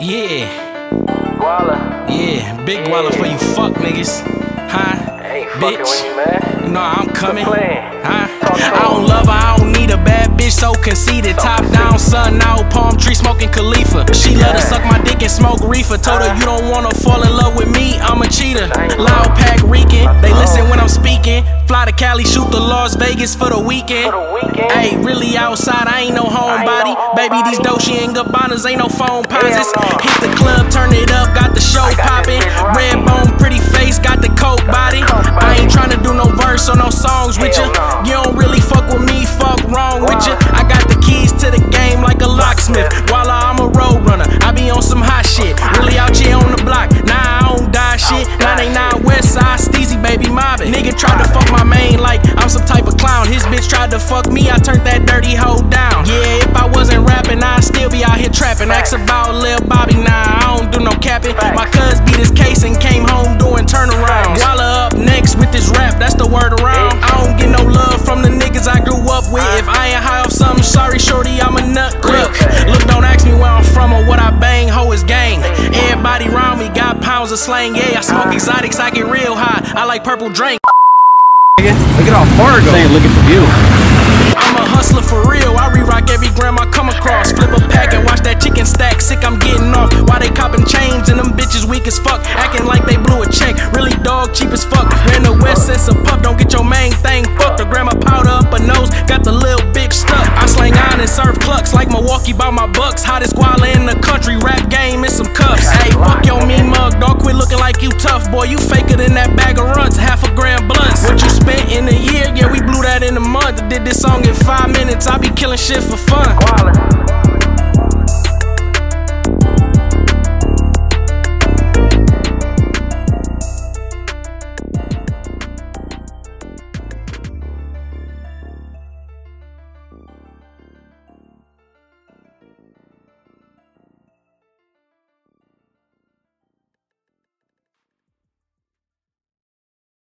Yeah, Gwalla. yeah, big gwalla for you fuck niggas. Huh? Ain't fucking Bitch. with you, know I'm coming. Huh? I don't love her, I don't need a bad bitch, so conceited. Top down, sun out, palm tree smoking Khalifa. She love to suck my dick and smoke reefer. Told her you don't wanna fall in love with me, I'm a cheater. Loud pack reeking, they listen when I'm speaking. Fly to Cali, shoot to Las Vegas for the weekend. For the weekend. Hey, really outside, I ain't no homebody. No Baby, these homebody. Dolce and Gabbanas ain't no phone posits. Hit the club, turn it up, got the show popping. Red bone, pretty face, got the coke body. I ain't tryna do no verse or no songs with no. You don't really fuck with me, fuck wrong with you. Wrong. I got the keys to the game like a locksmith. While I'm a road runner, I be on some hot shit. Really out here on the block, nah, I don't die shit. die 99 West Side, Steezy, baby, mobbing. Nigga tried to fuck my main like I'm some type of clown. His bitch tried to fuck me, I turned that dirty hoe down. Be out here trapping. Ask about Lil Bobby, nah, I don't do no capping. My cuz beat his case and came home doing turnarounds. Walla up next with this rap, that's the word around. I don't get no love from the niggas I grew up with. If I ain't high off something, sorry, shorty, I'm a nut. Look, look, don't ask me where I'm from or what I bang, ho is gang. Everybody around me got pounds of slang, yeah. I smoke uh. exotics, I get real high. I like purple drink. Look at how far it goes. Saying, look at the. I'm a hustler for real. I Since a pup. Don't get your main thing fucked. The grandma powder up her nose. Got the little bitch stuck. I slang on and serve clucks like Milwaukee by my bucks. Hottest gwalla in the country. Rap game and some cuffs. Hey, fuck your mean mug. Dog quit looking like you tough. Boy, you faker than that bag of runs. Half a gram blunts. What you spent in a year? Yeah, we blew that in a month. Did this song in five minutes. I be killing shit for fun.